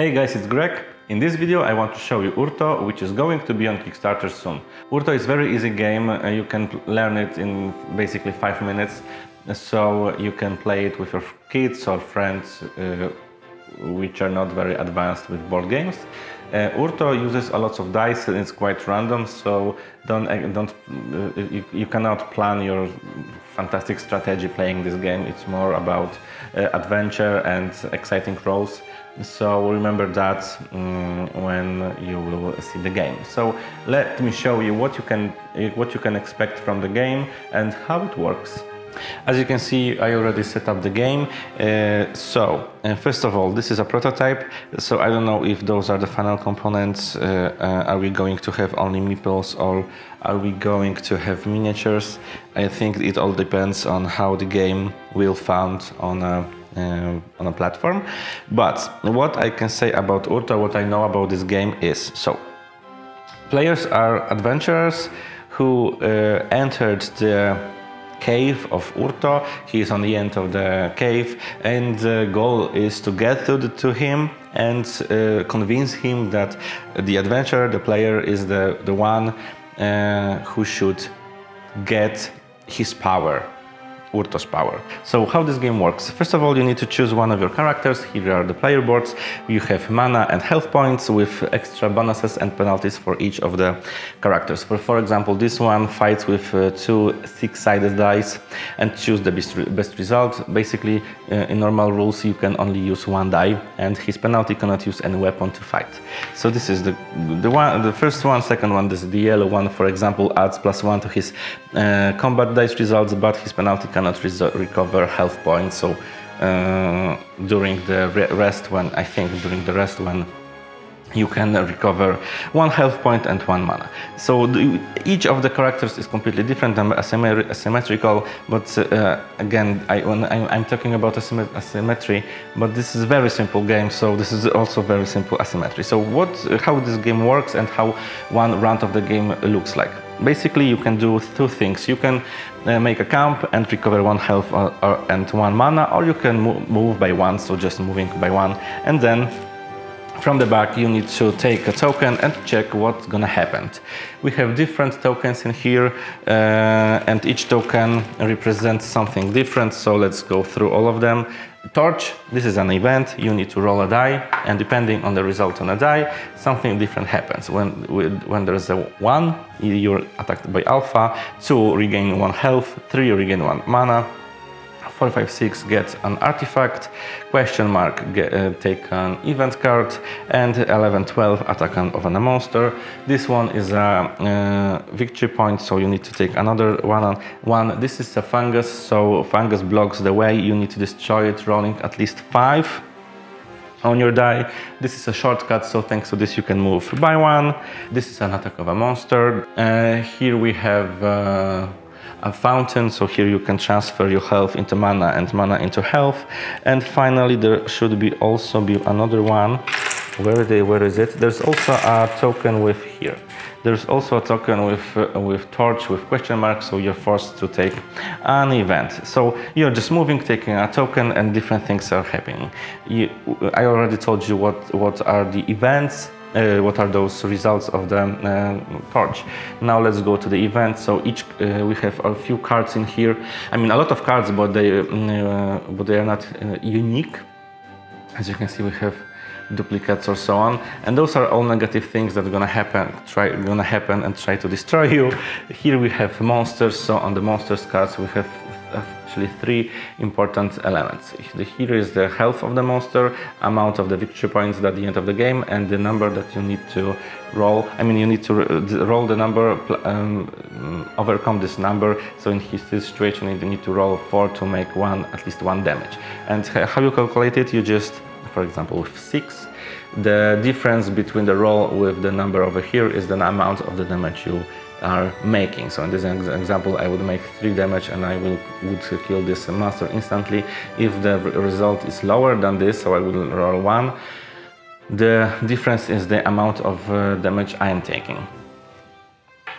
Hey guys, it's Greg. In this video I want to show you Urto, which is going to be on Kickstarter soon. Urto is very easy game, uh, you can learn it in basically 5 minutes, so you can play it with your kids or friends uh, which are not very advanced with board games. Uh, Urto uses a lot of dice and it's quite random, so don't, uh, don't uh, you, you, cannot plan your fantastic strategy playing this game. It's more about uh, adventure and exciting rolls. So remember that um, when you will see the game. So let me show you what you can what you can expect from the game and how it works. As you can see, I already set up the game. Uh, so, uh, first of all, this is a prototype. So I don't know if those are the final components. Uh, uh are we going to have only meeples or are we going to have miniatures? I think it all depends on how the game will found on a uh, on a platform. But what I can say about Urto, what I know about this game is so players are adventurers who uh, entered the cave of Urto. He is on the end of the cave, and the goal is to get to, to him and uh, convince him that the adventurer, the player, is the, the one uh, who should get his power Power. So how this game works? First of all, you need to choose one of your characters. Here are the player boards. You have mana and health points with extra bonuses and penalties for each of the characters. For, for example, this one fights with uh, two six-sided dice and choose the best, best result. Basically, uh, in normal rules, you can only use one die and his penalty cannot use any weapon to fight. So this is the, the, one, the first one, second one, this is the yellow one, for example, adds plus one to his uh, combat dice results, but his penalty cannot recover health points. So uh, during the rest, when I think during the rest when you can recover one health point and one mana. So the, each of the characters is completely different and asymmetrical, but uh, again, I, am talking about asymmetry, but this is a very simple game, so this is also very simple asymmetry. So what, how this game works and how one round of the game looks like. Basically, you can do two things. You can uh, make a camp and recover one health or, uh, or, and one mana, or you can move by one, so just moving by one. And then from the back, you need to take a token and check what's gonna happen. We have different tokens in here, uh, and each token represents something different, so let's go through all of them. Torch, this is an event, you need to roll a die, and depending on the result on a die, something different happens. When, when there's a 1, you're attacked by Alpha, 2, regain 1 health, 3, regain 1 mana, 456 get an artifact, question mark get, uh, take an event card, and 1112 attack of a monster. This one is a uh, victory point, so you need to take another one. one. This is a fungus, so fungus blocks the way. You need to destroy it, rolling at least five on your die. This is a shortcut, so thanks to this you can move by one. This is an attack of a monster. Uh, here we have uh, a fountain. So here you can transfer your health into mana and mana into health. And finally, there should be also be another one. Where, they, where is it? There's also a token with here. There's also a token with, uh, with torch with question mark, so you're forced to take an event. So you're just moving, taking a token, and different things are happening. You, I already told you what, what are the events uh, what are those results of the uh, torch. Now let's go to the event. So each uh, we have a few cards in here. I mean a lot of cards, but they uh, but they are not uh, unique. As you can see, we have duplicates or so on, and those are all negative things that are gonna happen. Try gonna happen and try to destroy you. Here we have monsters. So on the monsters cards we have actually three important elements. Here is the health of the monster, amount of the victory points at the end of the game, and the number that you need to roll. I mean, you need to roll the number, um, overcome this number. So in his situation, you need to roll four to make one, at least one damage. And how you calculate it? You just, for example, with six, the difference between the roll with the number over here is the amount of the damage you are making. So in this example, I would make 3 damage and I will, would kill this monster instantly. If the result is lower than this, so I will roll 1, the difference is the amount of uh, damage I am taking.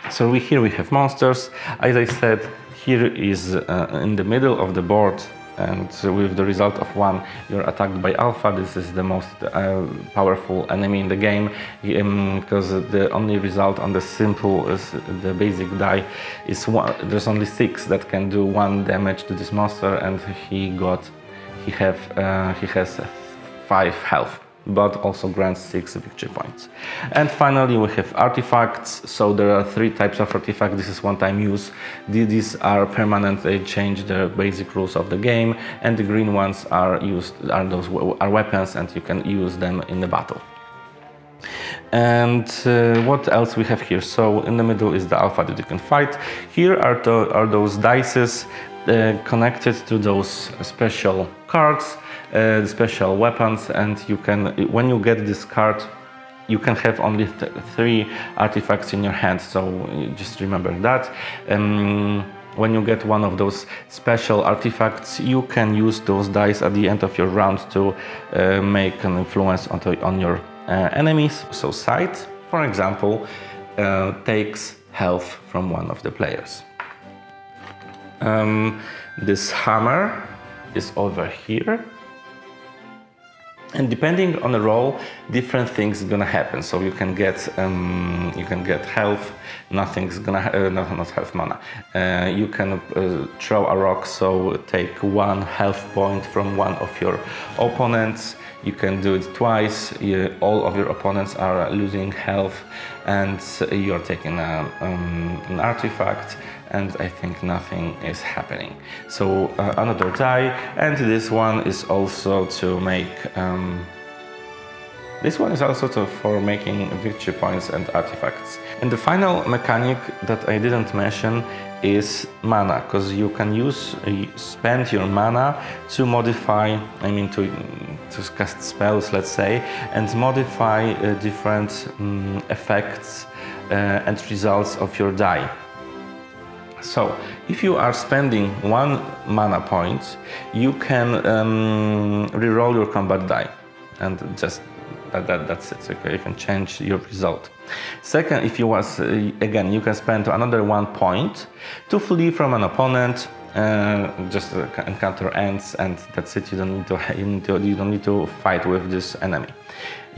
So we, here we have monsters. As I said, here is uh, in the middle of the board and with the result of one you're attacked by alpha. This is the most uh, powerful enemy in the game. Because um, the only result on the simple the basic die is one there's only six that can do one damage to this monster and he got he have uh, he has five health but also grants 6 victory points. And finally we have artifacts, so there are three types of artifacts, this is one-time use, these are permanent, they change the basic rules of the game, and the green ones are used, are those are weapons and you can use them in the battle. And uh, what else we have here? So in the middle is the alpha that you can fight. Here are, are those dices uh, connected to those special cards uh, special weapons and you can when you get this card you can have only th three artifacts in your hand so just remember that. Um, when you get one of those special artifacts you can use those dice at the end of your round to uh, make an influence on, on your uh, enemies. So sight for example uh, takes health from one of the players. Um, this hammer is over here and depending on the roll different things are gonna happen. So you can get um, you can get health nothing's gonna uh, not, not health mana. Uh, you can uh, throw a rock so take one health point from one of your opponents. You can do it twice. You, all of your opponents are losing health and you're taking a, um, an artifact and I think nothing is happening. So uh, another die and this one is also to make um, this one is also to, for making victory points and artifacts. And the final mechanic that I didn't mention is mana, because you can use, spend your mana to modify, I mean to, to cast spells, let's say, and modify uh, different um, effects uh, and results of your die. So, if you are spending one mana point, you can um, reroll your combat die and just that, that, that's it. Okay, you can change your result. Second, if you was uh, again, you can spend another one point to flee from an opponent. Uh, just uh, encounter ends, and that's it. You don't need to you, need to, you don't need to fight with this enemy.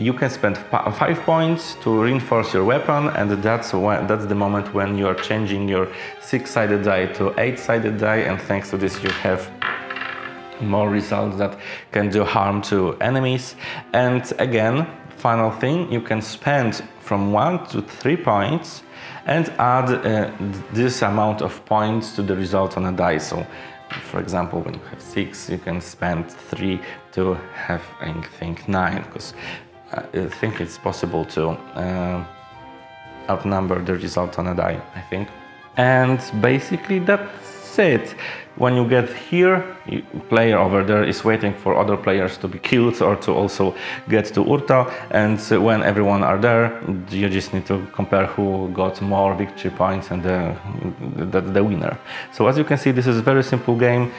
You can spend five points to reinforce your weapon, and that's when, that's the moment when you are changing your six-sided die to eight-sided die, and thanks to this you have more results that can do harm to enemies. And again, final thing, you can spend from one to three points and add uh, this amount of points to the result on a die. So for example, when you have six, you can spend three to have, I think, nine, because I think it's possible to uh, outnumber the result on a die, I think. And basically that's it. When you get here, you, player over there is waiting for other players to be killed or to also get to Urto. And when everyone are there, you just need to compare who got more victory points and the, the, the winner. So as you can see, this is a very simple game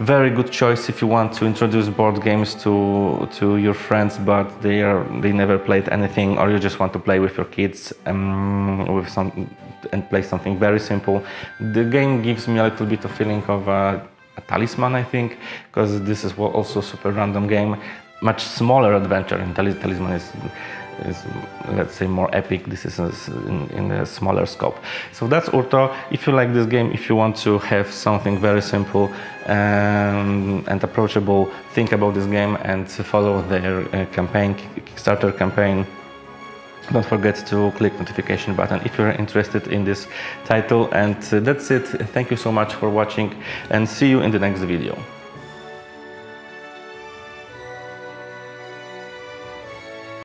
very good choice if you want to introduce board games to to your friends but they are they never played anything or you just want to play with your kids um, with some and play something very simple. The game gives me a little bit of feeling of a, a talisman i think because this is also a super random game. Much smaller adventure in talisman is is let's say more epic. This is in, in, a smaller scope. So that's urto if you like this game if you want to have something very simple um, and approachable think about this game and follow their uh, campaign kickstarter campaign. Don't forget to click notification button if you're interested in this title. And uh, that's it. Thank you so much for watching and see you in the next video